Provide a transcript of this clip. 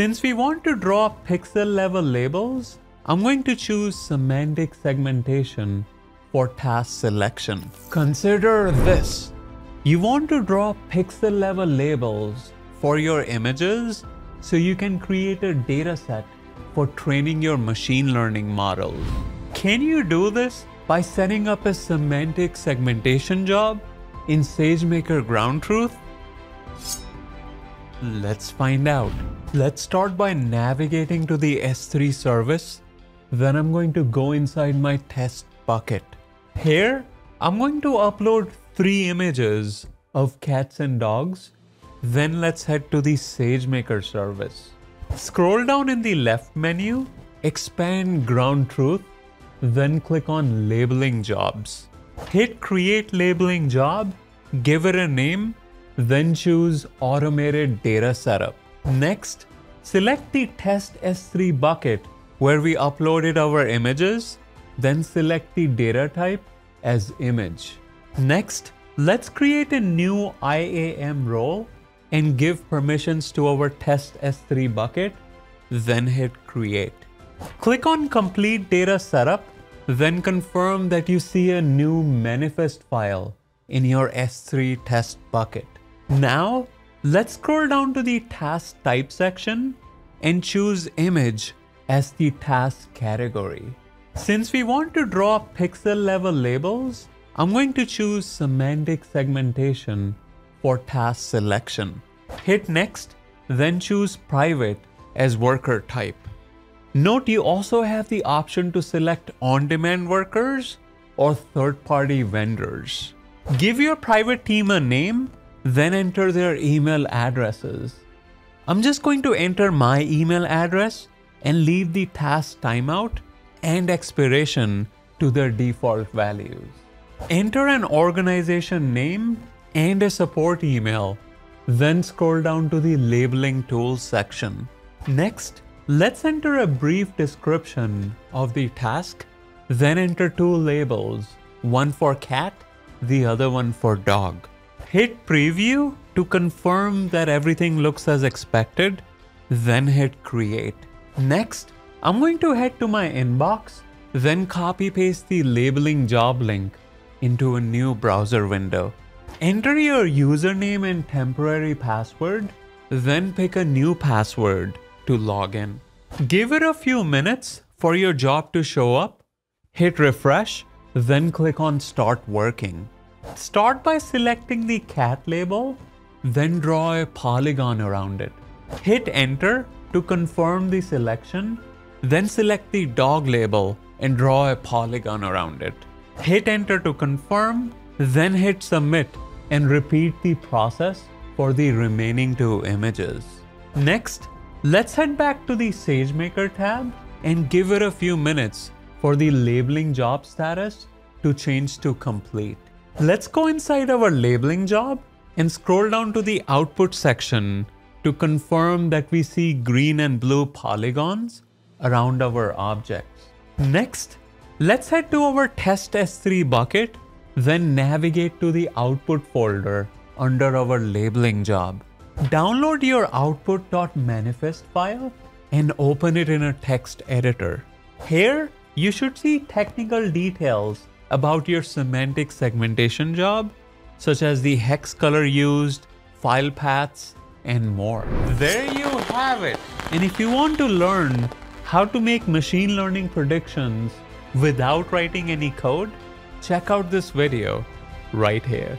Since we want to draw pixel level labels, I'm going to choose semantic segmentation for task selection. Consider this. You want to draw pixel level labels for your images so you can create a dataset for training your machine learning models. Can you do this by setting up a semantic segmentation job in SageMaker Ground Truth? Let's find out. Let's start by navigating to the S3 service. Then I'm going to go inside my test bucket. Here, I'm going to upload three images of cats and dogs. Then let's head to the SageMaker service. Scroll down in the left menu, expand ground truth, then click on labeling jobs. Hit create labeling job, give it a name, then choose automated data setup. Next, select the test S3 bucket where we uploaded our images, then select the data type as image. Next, let's create a new IAM role and give permissions to our test S3 bucket, then hit create. Click on complete data setup, then confirm that you see a new manifest file in your S3 test bucket. Now, let's scroll down to the task type section and choose image as the task category. Since we want to draw pixel level labels, I'm going to choose semantic segmentation for task selection. Hit next, then choose private as worker type. Note you also have the option to select on-demand workers or third-party vendors. Give your private team a name, then enter their email addresses. I'm just going to enter my email address and leave the task timeout and expiration to their default values. Enter an organization name and a support email, then scroll down to the labeling tools section. Next, let's enter a brief description of the task, then enter two labels, one for cat, the other one for dog. Hit preview to confirm that everything looks as expected, then hit create. Next, I'm going to head to my inbox, then copy paste the labeling job link into a new browser window. Enter your username and temporary password, then pick a new password to log in. Give it a few minutes for your job to show up, hit refresh, then click on start working. Start by selecting the cat label, then draw a polygon around it. Hit enter to confirm the selection, then select the dog label and draw a polygon around it. Hit enter to confirm, then hit submit and repeat the process for the remaining two images. Next, let's head back to the SageMaker tab and give it a few minutes for the labeling job status to change to complete. Let's go inside our labeling job and scroll down to the output section to confirm that we see green and blue polygons around our objects. Next, let's head to our test S3 bucket, then navigate to the output folder under our labeling job. Download your output.manifest file and open it in a text editor. Here, you should see technical details about your semantic segmentation job, such as the hex color used, file paths, and more. There you have it. And if you want to learn how to make machine learning predictions without writing any code, check out this video right here.